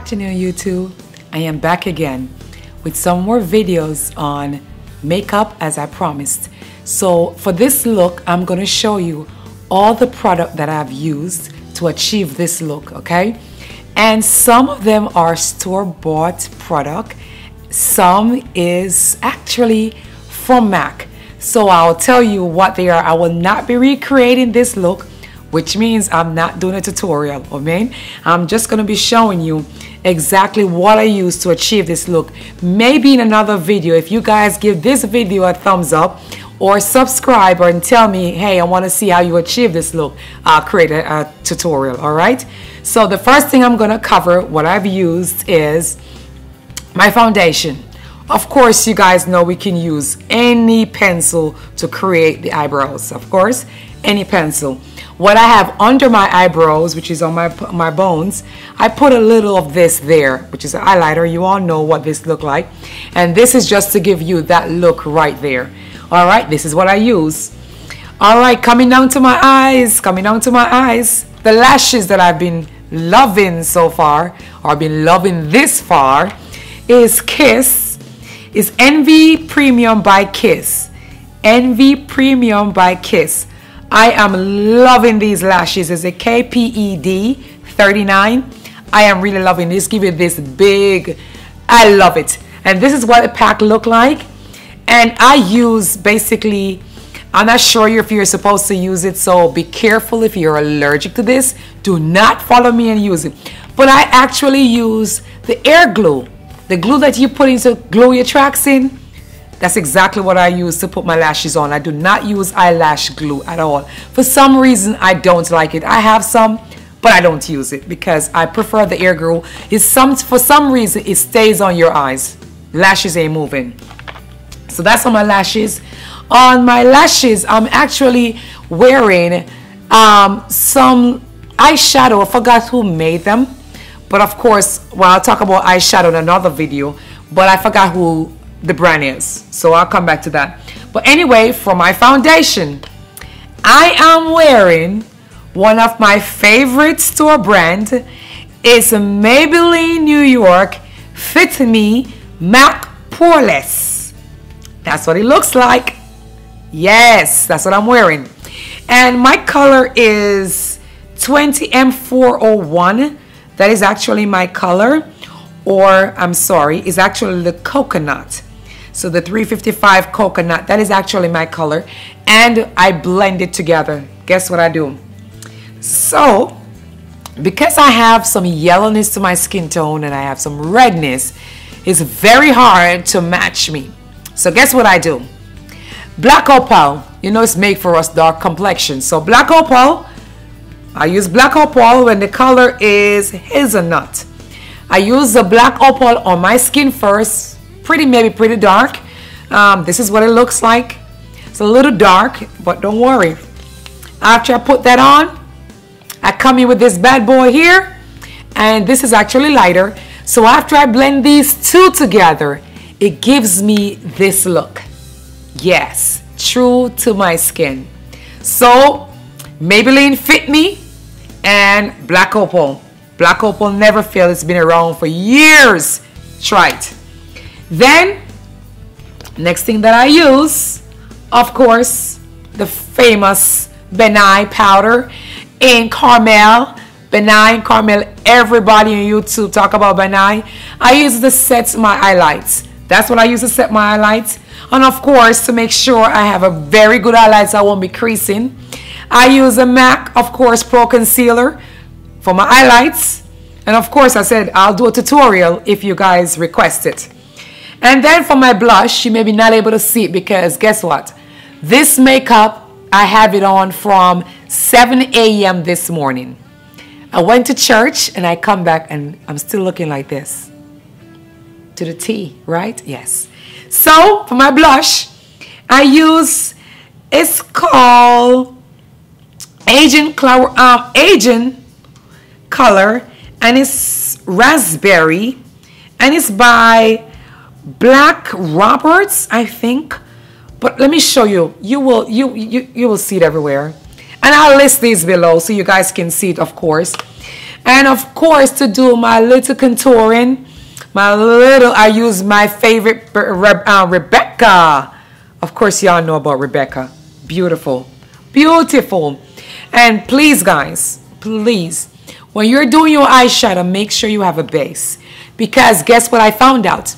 afternoon YouTube. I am back again with some more videos on makeup as I promised. So for this look, I'm to show you all the product that I've used to achieve this look, okay? And some of them are store-bought product. Some is actually from MAC. So I'll tell you what they are. I will not be recreating this look which means I'm not doing a tutorial, okay? I'm just gonna be showing you exactly what I use to achieve this look. Maybe in another video, if you guys give this video a thumbs up or subscribe or tell me, hey, I wanna see how you achieve this look, I'll create a, a tutorial, all right? So the first thing I'm gonna cover, what I've used is my foundation. Of course, you guys know we can use any pencil to create the eyebrows, of course, any pencil. What I have under my eyebrows, which is on my, my bones, I put a little of this there, which is an highlighter. You all know what this look like. And this is just to give you that look right there. All right, this is what I use. All right, coming down to my eyes, coming down to my eyes. The lashes that I've been loving so far, or been loving this far, is Kiss. Is Envy Premium by Kiss. Envy Premium by Kiss. I am loving these lashes. It's a KPED 39. I am really loving this. Give it this big, I love it. And this is what the pack look like. And I use basically, I'm not sure if you're supposed to use it, so be careful if you're allergic to this. Do not follow me and use it. But I actually use the air glue, the glue that you put into glue your tracks in. That's exactly what I use to put my lashes on. I do not use eyelash glue at all. For some reason, I don't like it. I have some, but I don't use it because I prefer the air glue. It's some, for some reason, it stays on your eyes. Lashes ain't moving. So that's on my lashes. On my lashes, I'm actually wearing um, some eyeshadow. I forgot who made them. But of course, well, I'll talk about eyeshadow in another video. But I forgot who the brand is. So I'll come back to that. But anyway, for my foundation, I am wearing one of my favorite store brand. It's Maybelline New York Fit Me Matte Poreless. That's what it looks like. Yes, that's what I'm wearing. And my color is 20M401. That is actually my color. Or, I'm sorry, is actually the coconut. So the 355 coconut, that is actually my color. And I blend it together. Guess what I do? So, because I have some yellowness to my skin tone and I have some redness, it's very hard to match me. So guess what I do? Black opal, you know it's made for us dark complexion. So black opal, I use black opal when the color is hazelnut. I use the black opal on my skin first pretty, maybe pretty dark. Um, this is what it looks like. It's a little dark, but don't worry. After I put that on, I come in with this bad boy here, and this is actually lighter. So after I blend these two together, it gives me this look. Yes, true to my skin. So Maybelline Fit Me and Black Opal. Black Opal never fails. It's been around for years. Try it. Then, next thing that I use, of course, the famous Ben Nye powder in Carmel. Ben Nye, Carmel, everybody on YouTube talk about Ben Nye. I use this to set my highlights. That's what I use to set my highlights. And of course, to make sure I have a very good highlights, I won't be creasing. I use a MAC, of course, Pro Concealer for my highlights. And of course, I said I'll do a tutorial if you guys request it. And then for my blush, you may be not able to see it because guess what? This makeup, I have it on from 7 a.m. this morning. I went to church and I come back and I'm still looking like this. To the T, right? Yes. So for my blush, I use, it's called Agent, um, Agent Color and it's raspberry and it's by Black Roberts, I think. But let me show you. You will you you you will see it everywhere. And I'll list these below so you guys can see it, of course. And of course, to do my little contouring, my little, I use my favorite uh, Rebecca. Of course, y'all know about Rebecca. Beautiful. Beautiful. And please, guys, please, when you're doing your eyeshadow, make sure you have a base. Because guess what I found out?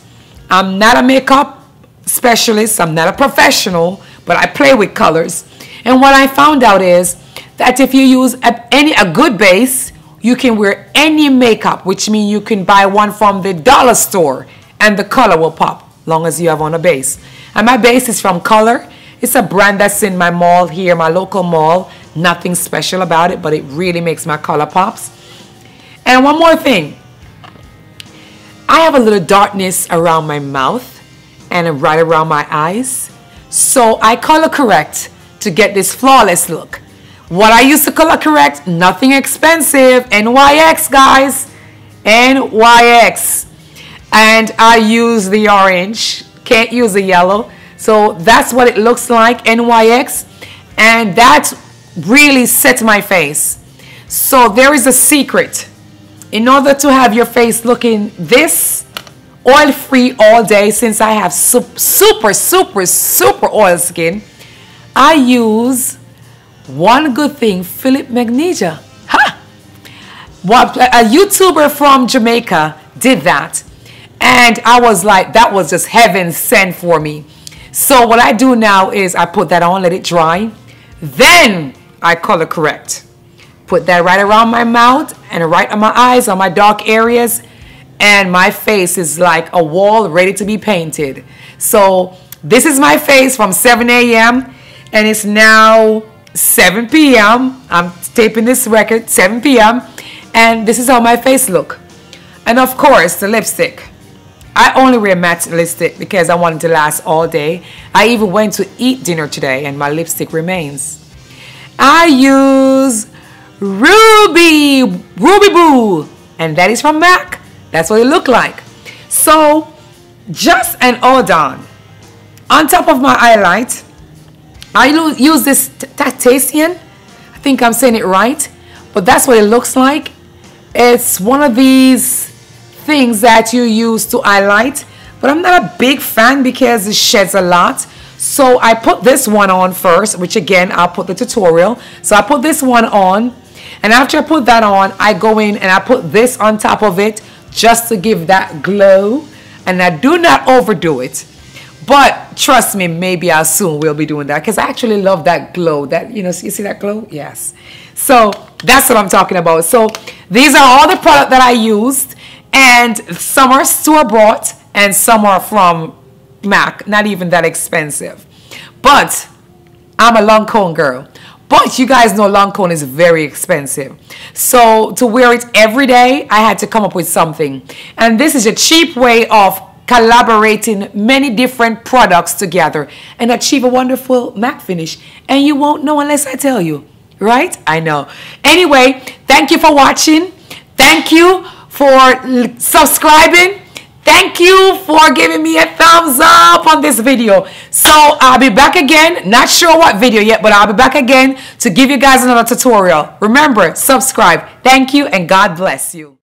I'm not a makeup specialist. I'm not a professional, but I play with colors. And what I found out is that if you use a, any a good base, you can wear any makeup, which means you can buy one from the dollar store and the color will pop, long as you have on a base. And my base is from Color. It's a brand that's in my mall here, my local mall. Nothing special about it, but it really makes my color pops. And one more thing. I have a little darkness around my mouth and right around my eyes. So I color correct to get this flawless look. What I use to color correct, nothing expensive. NYX, guys. NYX. And I use the orange. Can't use the yellow. So that's what it looks like, NYX. And that really set my face. So there is a secret. In order to have your face looking this oil free all day, since I have super, super, super oil skin, I use one good thing, Philip Magnesia. Ha! What, a YouTuber from Jamaica did that. And I was like, that was just heaven sent for me. So what I do now is I put that on, let it dry. Then I color correct. Put that right around my mouth and right on my eyes, on my dark areas. And my face is like a wall ready to be painted. So this is my face from 7 a.m. and it's now 7 p.m. I'm taping this record 7 p.m. and this is how my face look. And of course the lipstick. I only wear matte lipstick because I want it to last all day. I even went to eat dinner today and my lipstick remains. I use Ruby, Ruby Woo, and that is from MAC. That's what it looked like. So, just an all done. On top of my highlight, I use this Tactasian. I think I'm saying it right, but that's what it looks like. It's one of these things that you use to highlight, but I'm not a big fan because it sheds a lot. So I put this one on first, which again, I'll put the tutorial. So I put this one on. And after I put that on, I go in and I put this on top of it just to give that glow. And I do not overdo it. But trust me, maybe I'll soon will be doing that because I actually love that glow. That, you know, you see that glow? Yes. So that's what I'm talking about. So these are all the product that I used. And some are store bought and some are from Mac, not even that expensive. But I'm a Lancome girl. But you guys know Lancome is very expensive. So to wear it every day, I had to come up with something. And this is a cheap way of collaborating many different products together and achieve a wonderful matte finish. And you won't know unless I tell you, right? I know. Anyway, thank you for watching. Thank you for subscribing Thank you for giving me a thumbs up on this video. So I'll be back again. Not sure what video yet, but I'll be back again to give you guys another tutorial. Remember, subscribe. Thank you and God bless you.